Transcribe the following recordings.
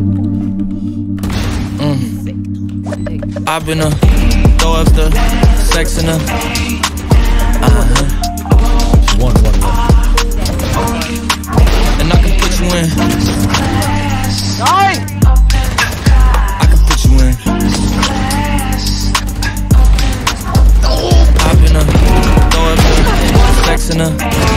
Mm. I've been a throw up the sex in a. Uh-huh. One, one, one. And I can put you in. I can put you in. I've been a throw up the sex in a.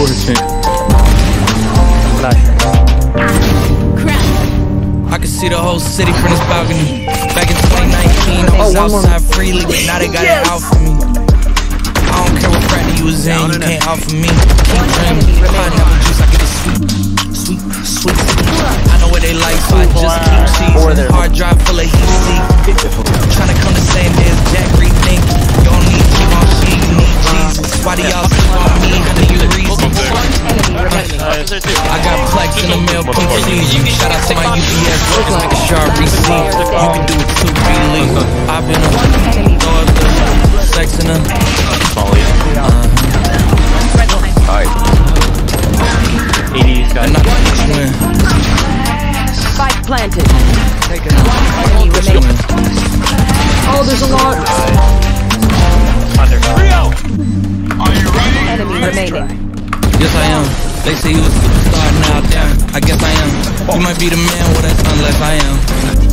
in. 124 to change. I can see the whole city from this balcony. Back in 2019, I was Oh, one more. outside freely, but now they got it out for me. I don't care what frat you was in, you can't out for me. Keep dreaming. I get I got plex in the mail, PC. Shout out to my UPS workers, making sure I receive. You can do it too, be legal. I've been a the sex in a. Uh-huh. Alright. 80s guys. You planted. You. Oh, there's a lot. Enemy remaining. Yes, I am. They say you a superstar now, damn. I guess I am. You might be the man, well, that's unless I am.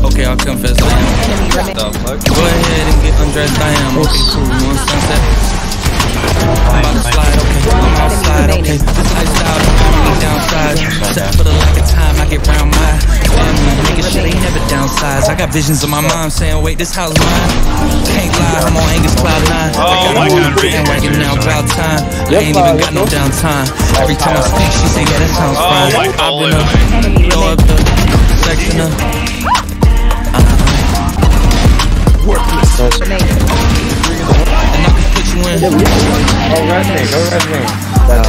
Okay, I'll confess I am. Go ahead and get undressed, I am. Okay, cool. You want sunset? I'm about to slide, okay. I'm outside, okay. This lifestyle don't have any downsides. Except for the lack of time, I get round my family. Niggas shit ain't never downsides. I got visions of my mom saying, wait, this house mine. 9. I got a move bandwagon now, about time. I ain't even got no downtime. Every time I speak, she say, yeah, that sounds fine. I've been up, throw up the sex in her. Remaining. And I can put you in. Go red me, go red me. That's